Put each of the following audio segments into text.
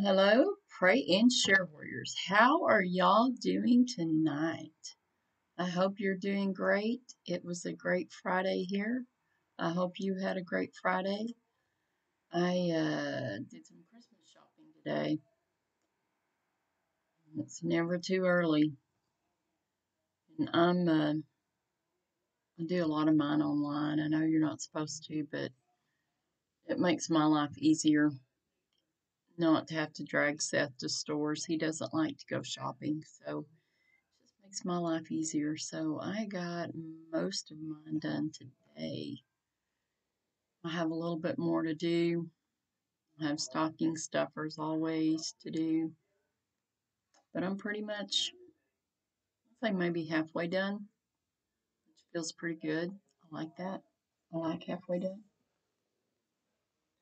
Hello, pray and share warriors. How are y'all doing tonight? I hope you're doing great. It was a great Friday here. I hope you had a great Friday. I uh, did some Christmas shopping today. It's never too early. And I'm uh, I do a lot of mine online. I know you're not supposed to, but it makes my life easier not to have to drag Seth to stores. He doesn't like to go shopping, so it just makes my life easier. So I got most of mine done today. I have a little bit more to do. I have stocking stuffers always to do, but I'm pretty much, I think maybe halfway done, which feels pretty good. I like that. I like halfway done.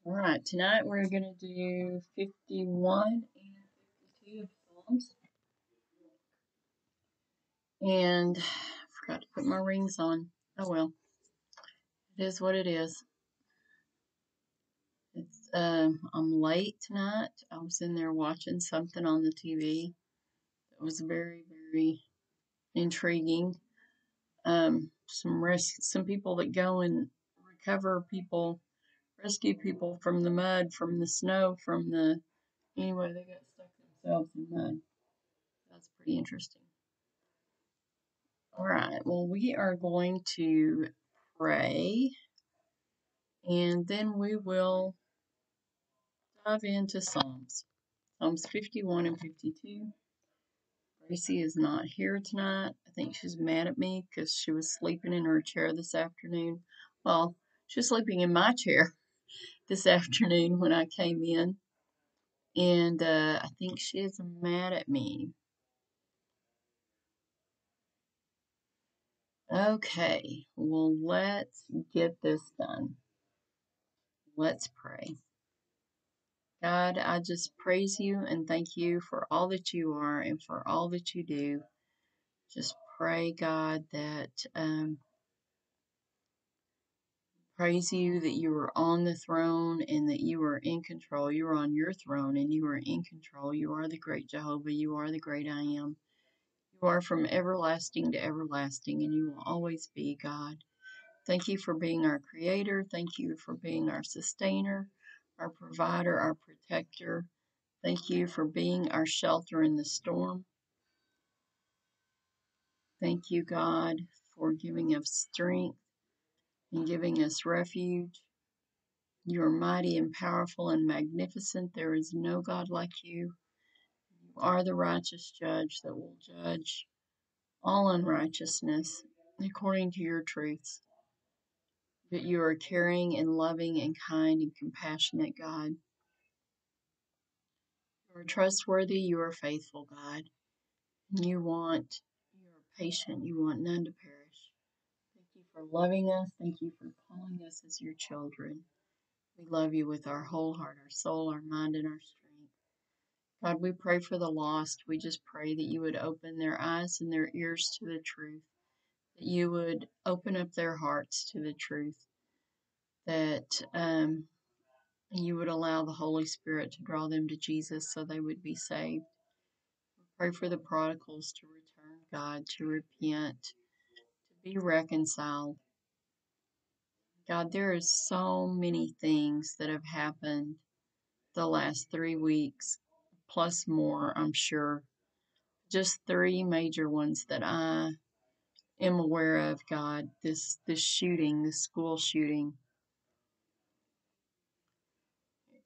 All right, tonight we're going to do 51 and 52 of Psalms. And I forgot to put my rings on. Oh well, it is what it is. It's um, I'm late tonight. I was in there watching something on the TV that was very, very intriguing. Um, some risk, some people that go and recover people rescue people from the mud, from the snow, from the anyway, they got stuck themselves in mud. That's pretty interesting. All right, well, we are going to pray and then we will dive into Psalms. Psalms 51 and 52. Gracie is not here tonight. I think she's mad at me because she was sleeping in her chair this afternoon. Well, she's sleeping in my chair this afternoon when I came in. And uh, I think she is mad at me. Okay, well, let's get this done. Let's pray. God, I just praise you and thank you for all that you are and for all that you do. Just pray, God, that um, praise you that you are on the throne and that you are in control. You are on your throne and you are in control. You are the great Jehovah. You are the great I am. You are from everlasting to everlasting and you will always be God. Thank you for being our creator. Thank you for being our sustainer, our provider, our protector. Thank you for being our shelter in the storm. Thank you, God, for giving us strength and giving us refuge. You are mighty and powerful and magnificent. There is no God like you. You are the righteous judge that will judge all unrighteousness according to your truths. That you are caring and loving and kind and compassionate, God. You are trustworthy. You are faithful, God. You want, you are patient. You want none to perish. For loving us. Thank you for calling us as your children. We love you with our whole heart, our soul, our mind, and our strength. God, we pray for the lost. We just pray that you would open their eyes and their ears to the truth, that you would open up their hearts to the truth, that um, you would allow the Holy Spirit to draw them to Jesus so they would be saved. We pray for the prodigals to return, God, to repent, be reconciled. God, there is so many things that have happened the last three weeks, plus more, I'm sure. Just three major ones that I am aware of, God. This this shooting, this school shooting.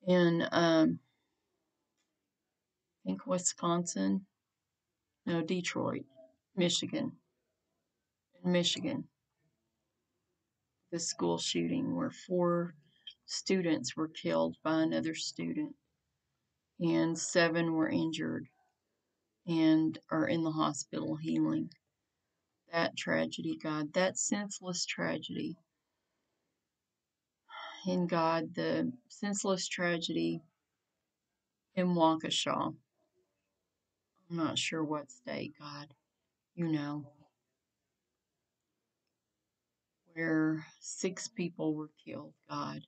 In um I think Wisconsin. No, Detroit, Michigan. In Michigan. The school shooting where four students were killed by another student and seven were injured and are in the hospital healing. That tragedy, God, that senseless tragedy. In God, the senseless tragedy in Waukesha. I'm not sure what state, God, you know, where six people were killed, God.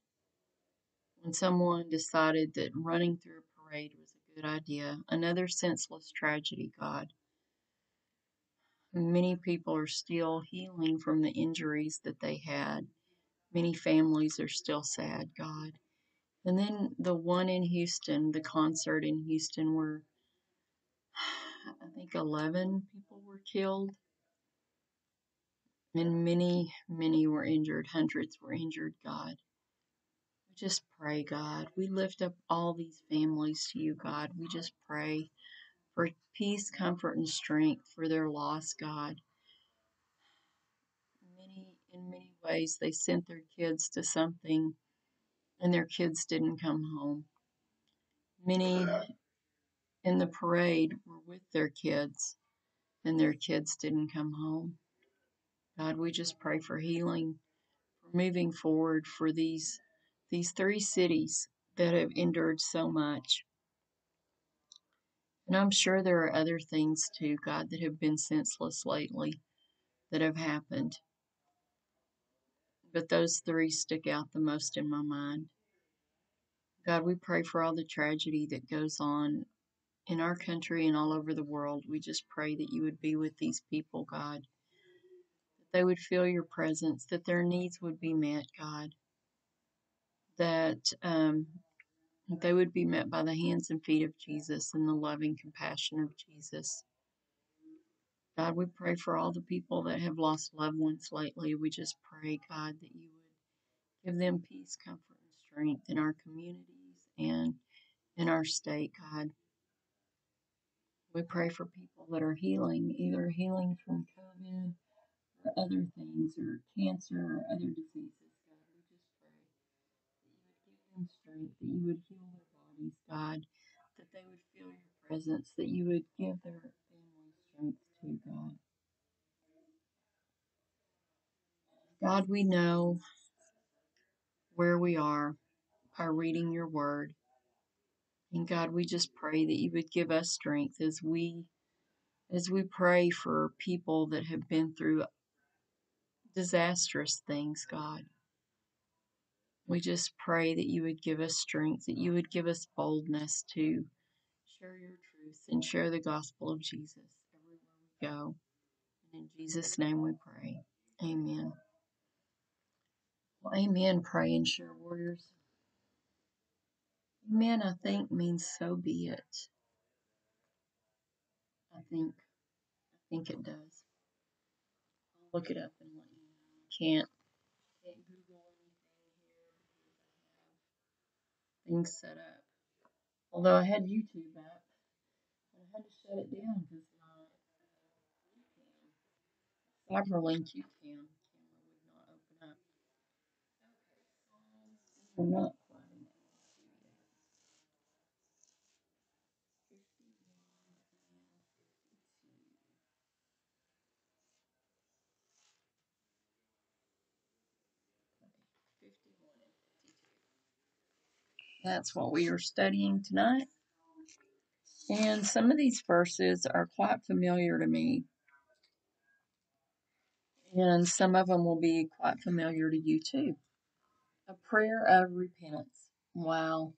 When someone decided that running through a parade was a good idea. Another senseless tragedy, God. Many people are still healing from the injuries that they had. Many families are still sad, God. And then the one in Houston, the concert in Houston, where I think 11 people were killed and many, many were injured. Hundreds were injured, God. We just pray, God. We lift up all these families to you, God. We just pray for peace, comfort, and strength for their loss, God. Many, in many ways, they sent their kids to something and their kids didn't come home. Many in the parade were with their kids and their kids didn't come home. God, we just pray for healing, for moving forward for these these three cities that have endured so much. And I'm sure there are other things too, God, that have been senseless lately that have happened. But those three stick out the most in my mind. God, we pray for all the tragedy that goes on in our country and all over the world. We just pray that you would be with these people, God, they would feel your presence, that their needs would be met, God, that um, they would be met by the hands and feet of Jesus and the loving compassion of Jesus. God, we pray for all the people that have lost loved ones lately. We just pray, God, that you would give them peace, comfort, and strength in our communities and in our state, God. We pray for people that are healing, either healing from COVID or other things, or cancer or other diseases, God. We just pray that you would give them strength, that you would heal their bodies, God, that they would feel your presence, that you would give their family strength too, God. God, we know where we are by reading your word. And God, we just pray that you would give us strength as we as we pray for people that have been through disastrous things, God. We just pray that you would give us strength, that you would give us boldness to share your truth and share the gospel of Jesus everywhere we go. And in Jesus' name we pray. Amen. Well, amen. Pray and share warriors. Amen, I think means so be it. I think I think it does. I'll look it up and let. Can't Google anything here things set up. Although I had YouTube app, I had to shut it down because my Cyberlink YouCam camera would not open up. We're not That's what we are studying tonight. And some of these verses are quite familiar to me, and some of them will be quite familiar to you too. A prayer of repentance. Wow,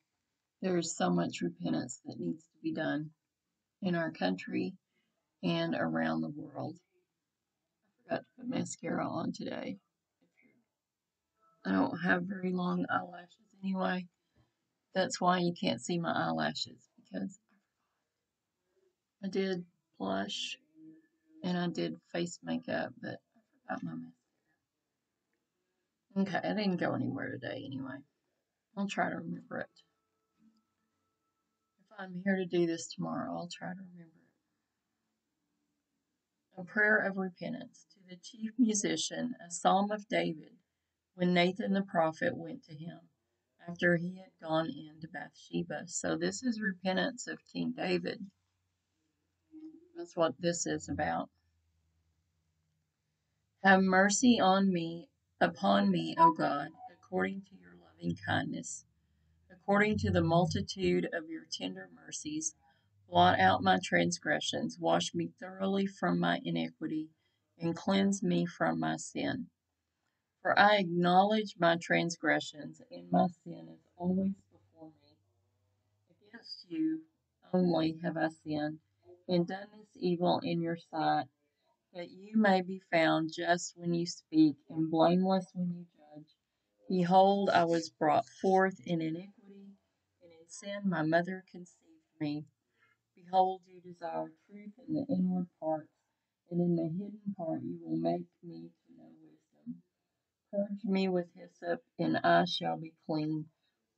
there is so much repentance that needs to be done in our country and around the world. I forgot to put mascara on today. I don't have very long eyelashes anyway. That's why you can't see my eyelashes because I did blush and I did face makeup, but I forgot my mascara. Okay, I didn't go anywhere today anyway. I'll try to remember it. If I'm here to do this tomorrow, I'll try to remember it. A prayer of repentance to the chief musician, a psalm of David, when Nathan the prophet went to him after he had gone into Bathsheba. So this is repentance of King David. That's what this is about. Have mercy on me, upon me, O God, according to your loving kindness, according to the multitude of your tender mercies. Blot out my transgressions, wash me thoroughly from my iniquity, and cleanse me from my sin. For I acknowledge my transgressions, and my sin is always before me. Against you only have I sinned, and done this evil in your sight, that you may be found just when you speak, and blameless when you judge. Behold, I was brought forth in iniquity, and in sin my mother conceived me. Behold, you desire truth in the inward parts, and in the hidden part you will make me. Purge me with hyssop, and I shall be clean.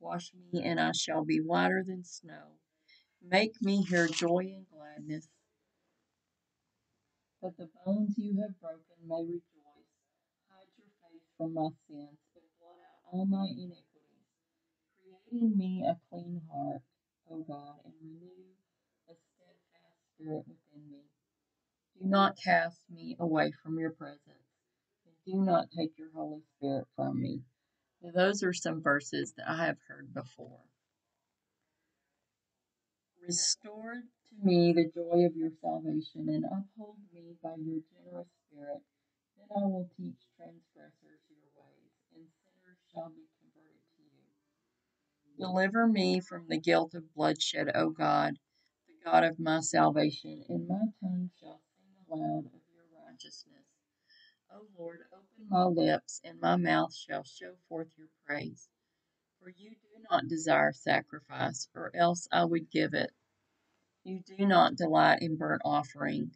Wash me, and I shall be whiter than snow. Make me hear joy and gladness, that the bones you have broken may rejoice. Hide your face from my sins, and blot out all my iniquities. Create in me a clean heart, O God, and renew a steadfast spirit within me. Do not cast me away from your presence, do not take your Holy Spirit from me. Now, those are some verses that I have heard before. Restore to me the joy of your salvation, and uphold me by your generous spirit. Then I will teach transgressors your ways, and sinners shall be converted to you. Deliver me from the guilt of bloodshed, O God, the God of my salvation, and my tongue shall sing aloud of your righteousness. O Lord, open my lips, and my mouth shall show forth your praise. For you do not desire sacrifice, or else I would give it. You do not delight in burnt offering.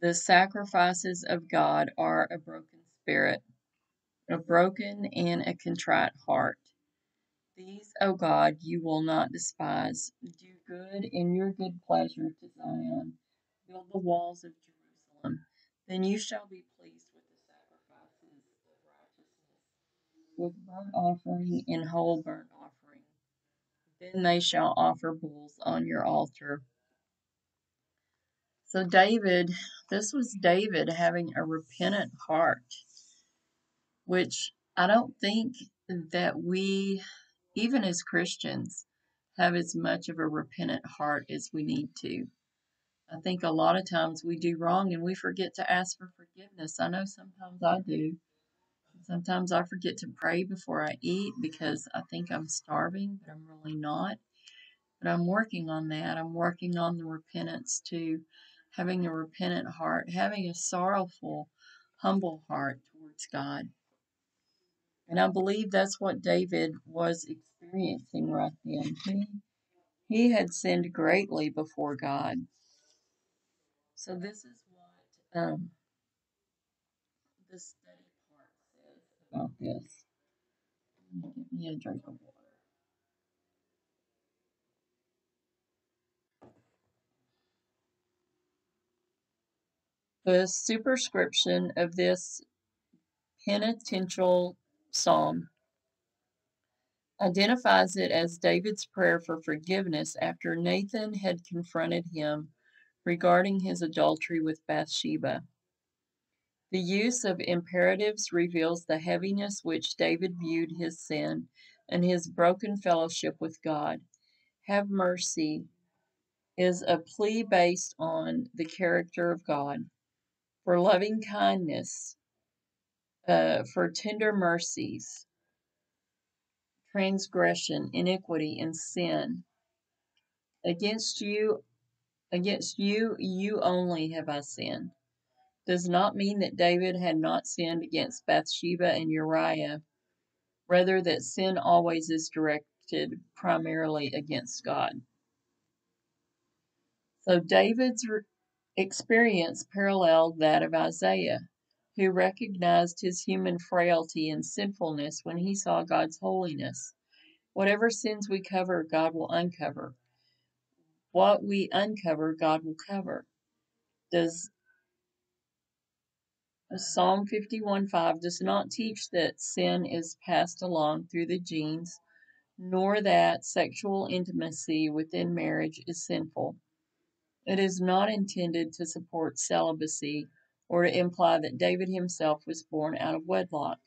The sacrifices of God are a broken spirit, a broken and a contrite heart. These, O God, you will not despise. Do good in your good pleasure to Zion. Build the walls of Jerusalem. Then you shall be pleased with the sacrifices of righteousness, with burnt offering and whole burnt offering. Then they shall offer bulls on your altar. So, David, this was David having a repentant heart, which I don't think that we, even as Christians, have as much of a repentant heart as we need to. I think a lot of times we do wrong and we forget to ask for forgiveness. I know sometimes I do. Sometimes I forget to pray before I eat because I think I'm starving, but I'm really not. But I'm working on that. I'm working on the repentance too having a repentant heart, having a sorrowful, humble heart towards God. And I believe that's what David was experiencing right then. He, he had sinned greatly before God. So this is what um, part about this. Give me a drink of water. The superscription of this penitential psalm identifies it as David's prayer for forgiveness after Nathan had confronted him regarding his adultery with Bathsheba. The use of imperatives reveals the heaviness which David viewed his sin and his broken fellowship with God. Have mercy is a plea based on the character of God for loving kindness, uh, for tender mercies, transgression, iniquity, and sin. Against you, against you, you only have I sinned. Does not mean that David had not sinned against Bathsheba and Uriah, rather, that sin always is directed primarily against God. So David's experience paralleled that of Isaiah, who recognized his human frailty and sinfulness when he saw God's holiness. Whatever sins we cover, God will uncover. What we uncover, God will cover. Does Psalm 51:5 does not teach that sin is passed along through the genes, nor that sexual intimacy within marriage is sinful. It is not intended to support celibacy or to imply that David himself was born out of wedlock.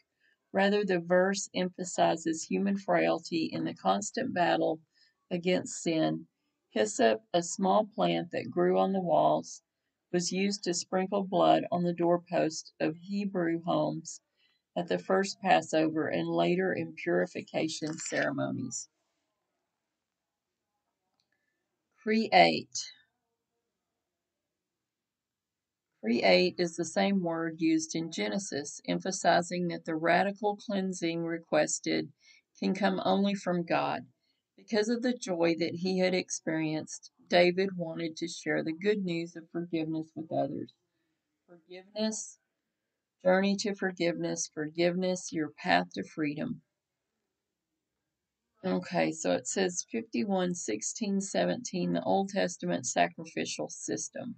Rather, the verse emphasizes human frailty in the constant battle against sin. Hyssop, a small plant that grew on the walls, was used to sprinkle blood on the doorposts of Hebrew homes at the first Passover and later in purification ceremonies. Create. Create is the same word used in Genesis, emphasizing that the radical cleansing requested can come only from God. Because of the joy that he had experienced, David wanted to share the good news of forgiveness with others. Forgiveness, journey to forgiveness, forgiveness, your path to freedom. Okay, so it says 51, 16, 17, the Old Testament sacrificial system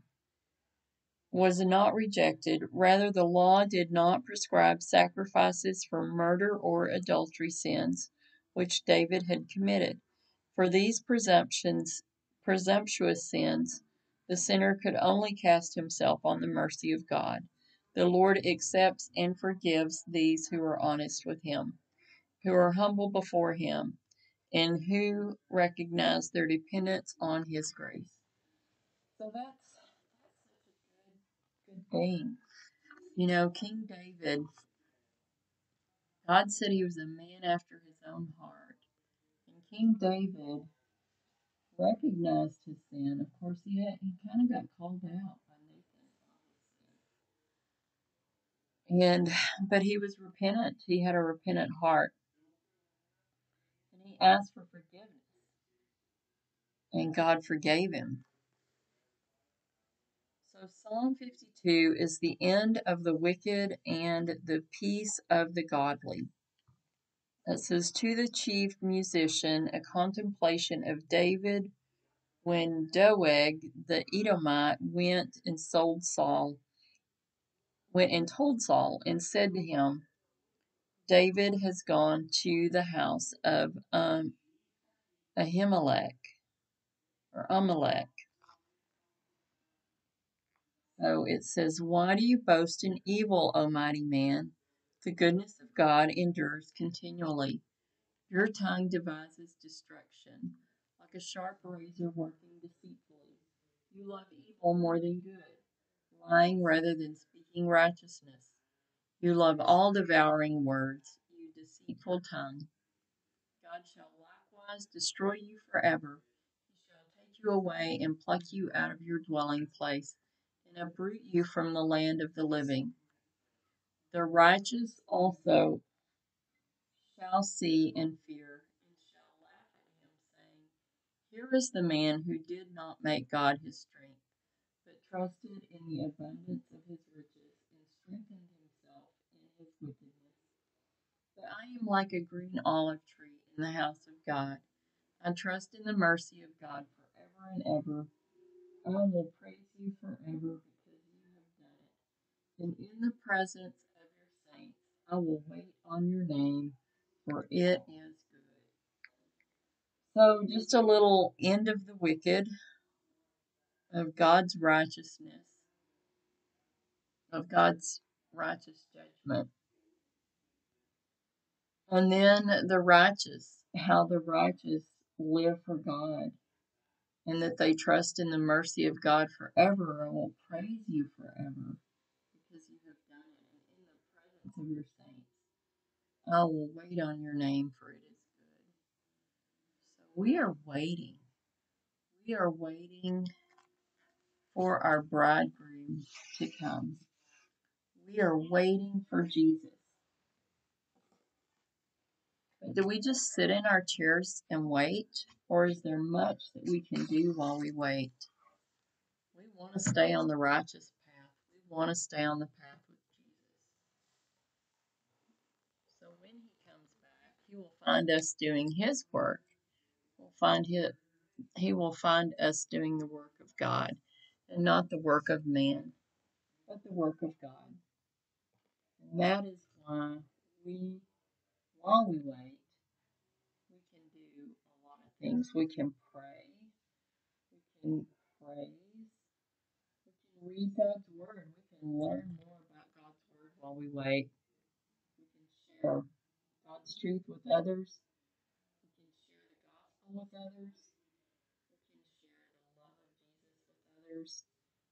was not rejected. Rather, the law did not prescribe sacrifices for murder or adultery sins, which David had committed. For these presumptions, presumptuous sins, the sinner could only cast himself on the mercy of God. The Lord accepts and forgives these who are honest with Him, who are humble before Him, and who recognize their dependence on His grace. So that's that's a good, good thing. You know, King David, God said he was a man after his own heart. And King David recognized his sin. Of course, he had, he kind of got called out by Nathan. And but he was repentant. He had a repentant heart. And he asked for forgiveness. And God forgave him. So Psalm 52 is the end of the wicked and the peace of the godly. It says, To the chief musician, a contemplation of David when Doeg the Edomite went and sold Saul, went and told Saul and said to him, David has gone to the house of um, Ahimelech or Amalek. So it says, Why do you boast in evil, O mighty man? The goodness of God endures continually. Your tongue devises destruction, like a sharp razor working deceitfully. You love evil more than good, lying rather than speaking righteousness. You love all devouring words, you deceitful tongue. God shall likewise destroy you forever. He shall take you away and pluck you out of your dwelling place, and uproot you from the land of the living. The righteous also shall see and fear, and shall laugh at him, saying, Here is the man who did not make God his strength, but trusted in the abundance of his riches, and strengthened himself in his wickedness. But I am like a green olive tree in the house of God. I trust in the mercy of God forever and ever. I will praise you forever because you have done it. And in the presence I will wait on your name, for it is good. So, just a little end of the wicked, of God's righteousness, of God's righteous judgment. And then the righteous, how the righteous live for God and that they trust in the mercy of God forever. I will praise you forever because you have done it. In the presence of your I will wait on your name, for it is good. So we are waiting. We are waiting for our bridegroom to come. We are waiting for Jesus. But do we just sit in our chairs and wait? Or is there much that we can do while we wait? We want to stay on the righteous path. We want to stay on the path with Jesus. So when he comes back, he will find us doing his work. We'll find his, he will find us doing the work of God and not the work of man, but the work of God. And that is why we, while we wait, we can do a lot of things. We can pray, we can praise, we can read God's word, we can learn more about God's word while we wait. We can share God's truth with others. We can share the gospel with others. We can share the love of Jesus with others,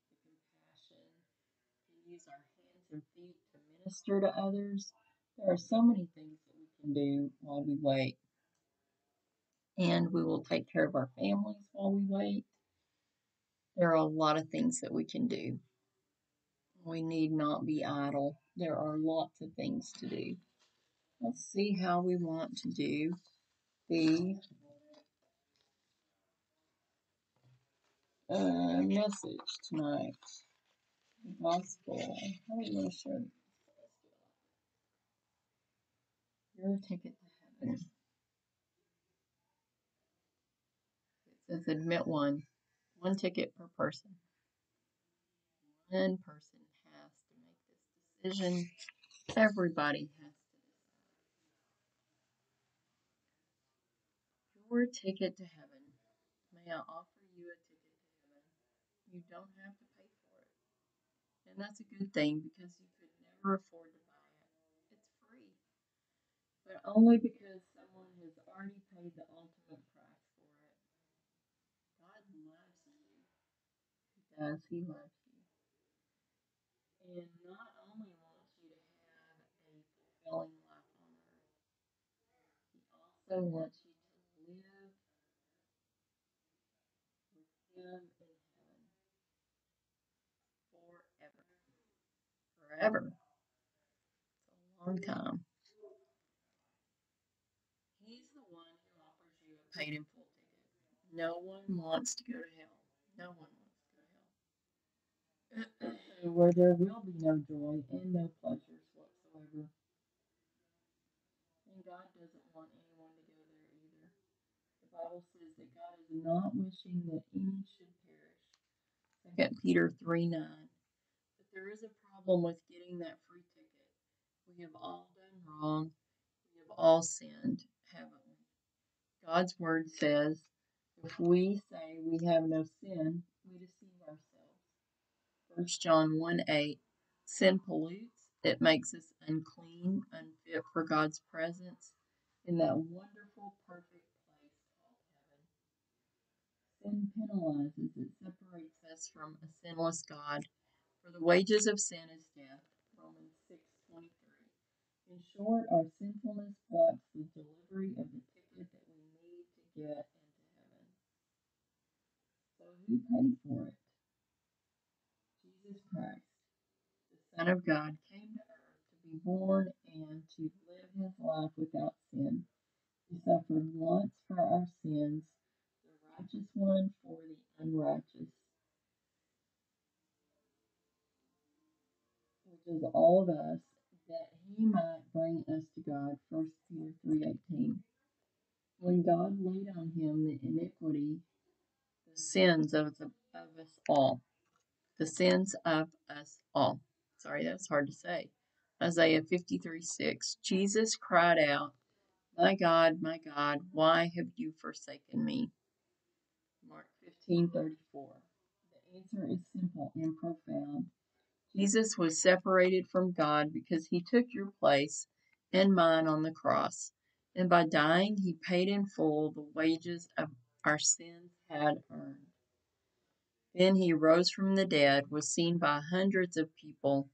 the compassion, to use our hands and feet to minister to others. There are so many things that we can do while we wait. And we will take care of our families while we wait. There are a lot of things that we can do. We need not be idle. There are lots of things to do. Let's see how we want to do the uh, message tonight. The gospel. How do we want to share your ticket to heaven? It says admit one. One ticket per person. One person has to make this decision. Everybody Your ticket to heaven. May I offer you a ticket to heaven? You don't have to pay for it. And that's a good thing because you could never afford to buy it. It's free. But only because someone has already paid the ultimate price for it. God loves you. He does. He loves you. And not only wants you to have a fulfilling life on earth, He also wants you to live with Him in heaven forever. Forever. It's a long time. He's the one who offers you a paid in full ticket. No one wants to go to hell. No one wants to go to hell. Where there will be no joy and no pleasures whatsoever. And God doesn't want anyone to go there either. The Bible says that God is not wishing that any should perish. 2 Peter 3 9. There is a problem with getting that free ticket. We have all done wrong. We have all sinned, haven't we? God's word says if we say we have no sin, we deceive ourselves. 1 John 1 8. Sin pollutes, it makes us unclean, unfit for God's presence in that wonderful, perfect place called heaven. Sin penalizes, it separates us from a sinless God. For the wages of sin is death. Romans 6:23. In short, our sinfulness blocks the delivery of the ticket that we need to get into heaven. So who paid for it? Jesus Christ, the Son of God, came to earth to be born and to live his life without sin. He suffered once for our sins, the righteous one for the unrighteous, which all of us, that he might bring us to God. 1 Peter 3.18 When God laid on him the iniquity, the sins of, the, of us all, the sins of us all. Sorry, that's hard to say. Isaiah 53 6. Jesus cried out, My God, my God, why have you forsaken me? Mark 15 34. The answer is simple and profound. Jesus was separated from God because he took your place and mine on the cross. And by dying, he paid in full the wages of our sins had earned. Then he rose from the dead, was seen by hundreds of people,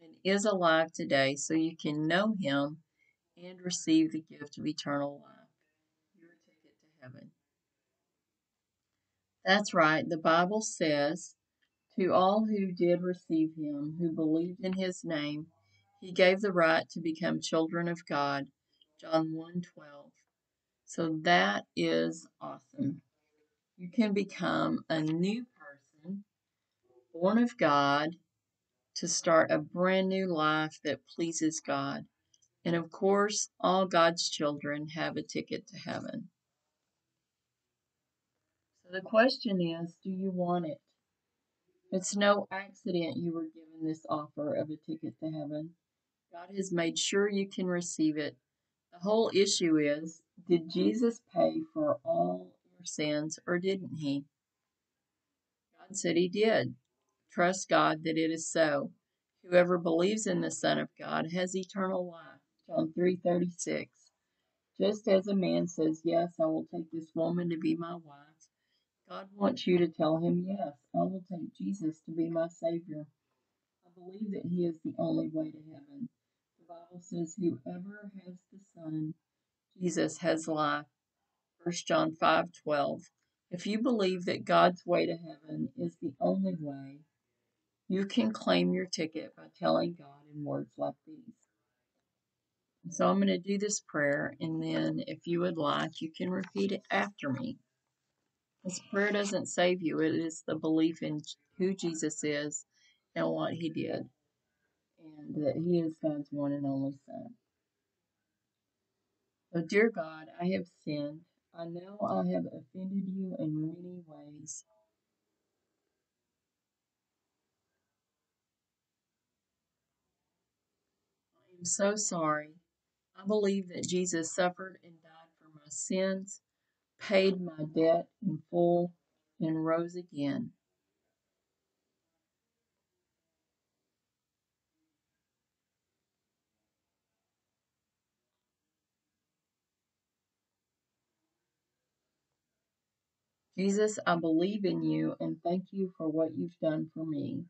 and is alive today, so you can know him and receive the gift of eternal life. Your ticket to heaven. That's right, the Bible says, To all who did receive him, who believed in his name, he gave the right to become children of God. John 1:12. So that is awesome. You can become a new person, born of God, to start a brand new life that pleases God. And of course, all God's children have a ticket to heaven. So the question is do you want it? It's no accident you were given this offer of a ticket to heaven. God has made sure you can receive it. The whole issue is did Jesus pay for all your sins or didn't he? God said he did. Trust God that it is so. Whoever believes in the Son of God has eternal life. John 3:36. Just as a man says, "Yes, I will take this woman to be my wife," God wants you to tell him, "Yes, I will take Jesus to be my savior." I believe that he is the only way to heaven. The Bible says, "Whoever has the Son, Jesus has life." 1 John 5:12. If you believe that God's way to heaven is the only way, you can claim your ticket by telling God in words like these. So I'm going to do this prayer, and then if you would like, you can repeat it after me. This prayer doesn't save you, it is the belief in who Jesus is and what he did, and that he is God's one and only Son. So, dear God, I have sinned. I know I have offended you in many ways. I am so sorry. I believe that Jesus suffered and died for my sins, paid my debt in full, and rose again. Jesus, I believe in you and thank you for what you've done for me.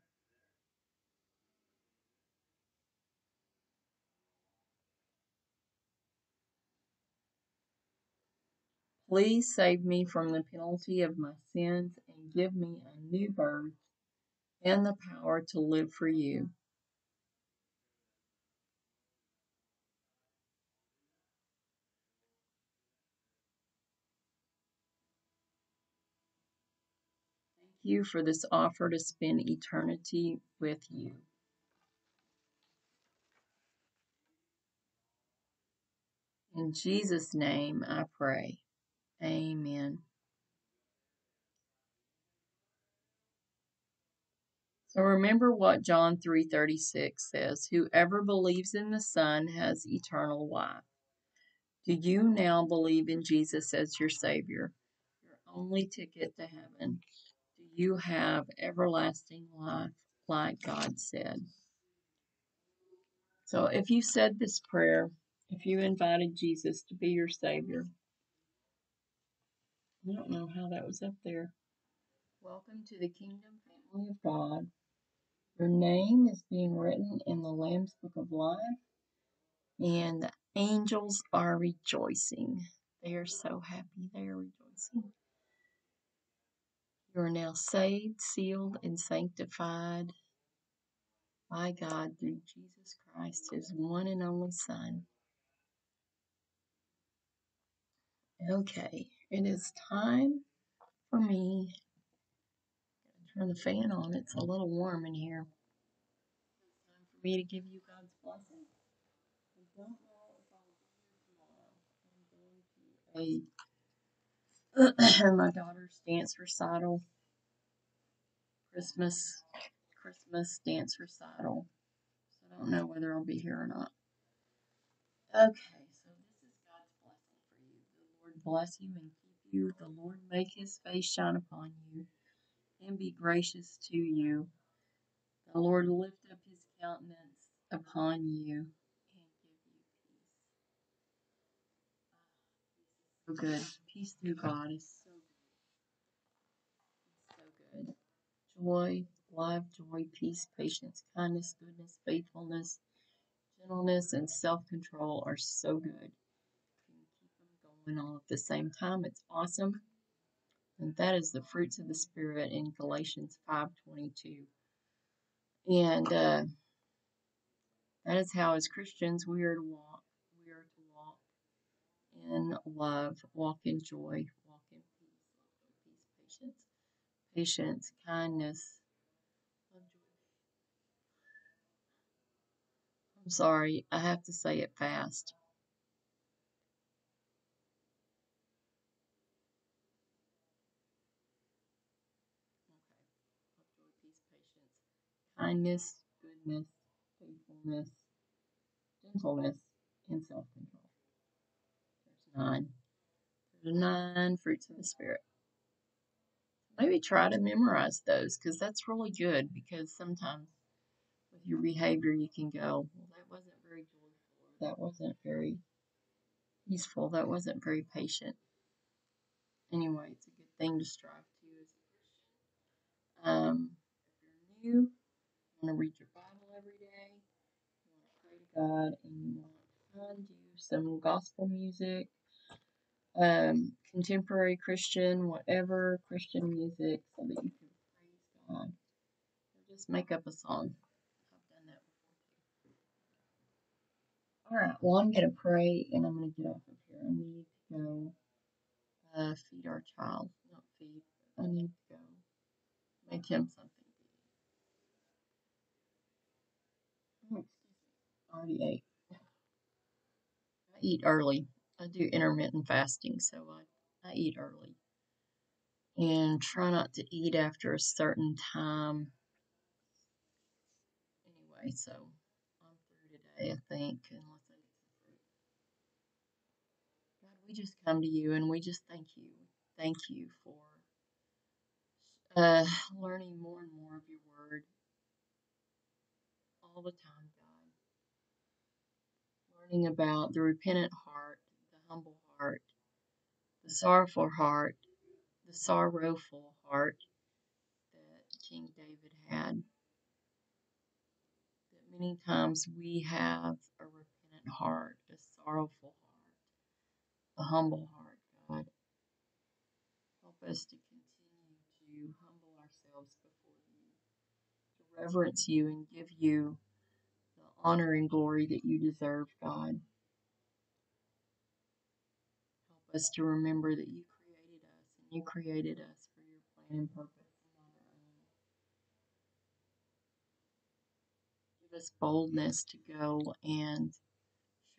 Please save me from the penalty of my sins and give me a new birth and the power to live for you. Thank you for this offer to spend eternity with you. In Jesus' name I pray. Amen. So remember what John 3:36 says, whoever believes in the Son has eternal life. Do you now believe in Jesus as your savior, your only ticket to heaven? Do you have everlasting life like God said? So if you said this prayer, if you invited Jesus to be your savior, I don't know how that was up there. Welcome to the kingdom family of God. Your name is being written in the Lamb's Book of Life, and the angels are rejoicing. They are so happy. They are rejoicing. You are now saved, sealed, and sanctified by God through Jesus Christ, his one and only Son. Okay, it is time for me to turn the fan on. It's a little warm in here. It's time for me to give you God's blessing. I don't know if I'll be here tomorrow. I'm going to a my daughter's dance recital, Christmas Christmas dance recital. So I don't know whether I'll be here or not. Okay, so this is God's blessing for you. The Lord bless you and keep you. The Lord make his face shine upon you and be gracious to you. The Lord lift up his countenance upon you and give you peace. Ah, so good. Peace through God is so good. So good. Joy, love, joy, peace, patience, kindness, goodness, faithfulness, gentleness, and self control are so good. Going all at the same time. It's awesome. And that is the fruits of the Spirit in Galatians 5.22. And uh, that is how, as Christians, we are to walk. We are to walk in love, walk in joy, walk in peace, peace, patience, patience, kindness. I'm sorry, I have to say it fast. Okay. Love, joy, peace, patience, kindness, goodness, faithfulness, gentleness, and self control. There's nine. There's nine fruits of the Spirit. Maybe try to memorize those because that's really good because sometimes with your behavior you can go, well, that wasn't very joyful, that wasn't very peaceful, that wasn't very patient. Anyway, it's a good thing to strive to as a Christian. Um, if you're new, want to read your Bible every day, you want to pray to God, and you want to you some gospel music. Um, contemporary Christian, whatever Christian music, so that you can praise God. Or just make up a song. I've done that before. All right, well, I'm going to pray and I'm going to get off of here. I need to go uh, feed our child. Not feed, I need to go make him something to eat. Oh, excuse me. I eat early. I do intermittent fasting, so I, I eat early. And try not to eat after a certain time. Anyway, so I'm through today, I think, get some fruit. God, we just come to you and we just thank you. Thank you for uh, learning more and more of your word all the time. Learning about the repentant heart, the humble heart, the sorrowful heart, the sorrowful heart that King David had. That many times we have a repentant heart, a sorrowful heart, a humble heart, God. Help us to continue to humble ourselves before you, to reverence you and give you honor and glory that you deserve, God. Help us to remember that you created us and you created us for your plan and purpose. Give us boldness to go and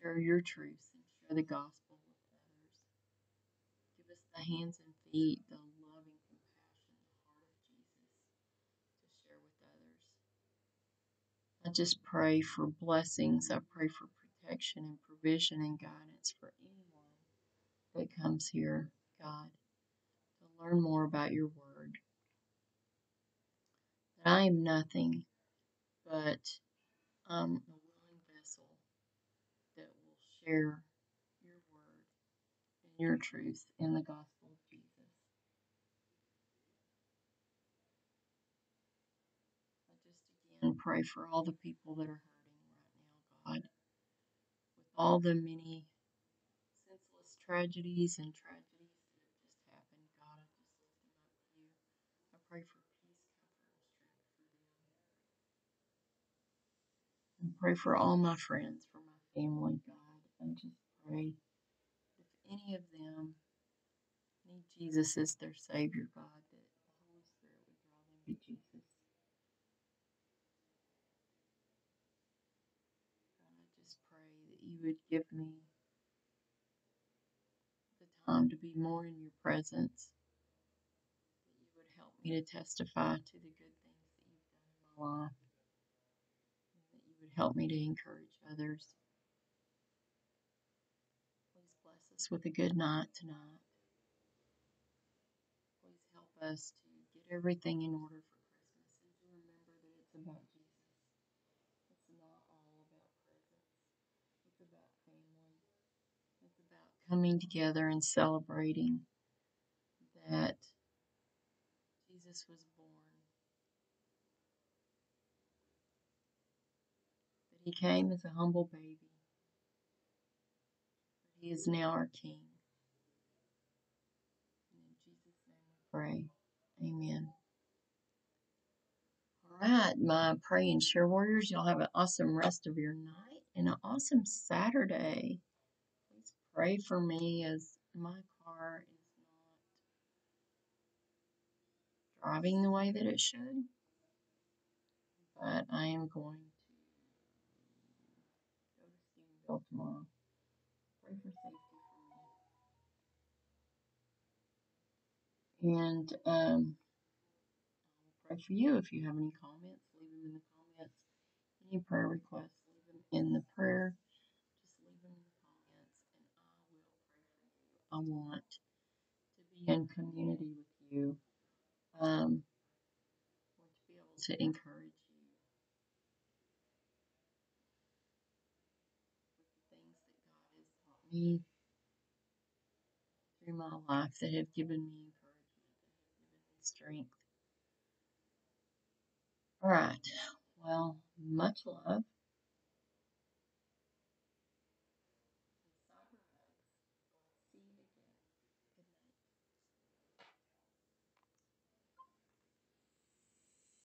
share your truths and share the gospel with others. Give us the hands and feet, the love and compassion, the heart of Jesus to share with others. I just pray for blessings. I pray for protection and provision and guidance for anyone that comes here, God, to learn more about your word. That I am nothing but um, a willing vessel that will share your word and your truth in the gospel of Jesus. I again pray for all the people that are hurting right now, God, with all the many senseless tragedies and tragedies that have just happened. God, I just lift them up to you. I pray for peace, comfort, and strength for them. And pray for all my friends, for my family, God. I just pray if any of them need Jesus as their Savior, God, that the Holy Spirit would draw them to Jesus. God, I just pray that you would give me the time to be more in your presence, that you would help me to testify to the good things that you've done in my life, that you would help me to encourage others. Please bless us with a good night tonight. Please help us to get everything in order for Christmas and to remember that it's about Jesus. It's not all about presents. It's about family. It's about coming together and celebrating that Jesus was born, that he came as a humble baby, but he is now our King. And in Jesus' name we pray. Amen. All right, my pray and share warriors, y'all have an awesome rest of your night and an awesome Saturday. Pray for me as my car is not driving the way that it should, but I am going to go to Stephenville tomorrow. Pray for safety for me. And um, I'll pray for you if you have any comments. Leave them in the comments. Any prayer requests, leave them in the prayer. Just leave them in the comments, and I want to be in community with you. Um, to be able to encourage you with the things that God has taught me through my life that have given me encouragement, that have given me strength. All right. Well, much love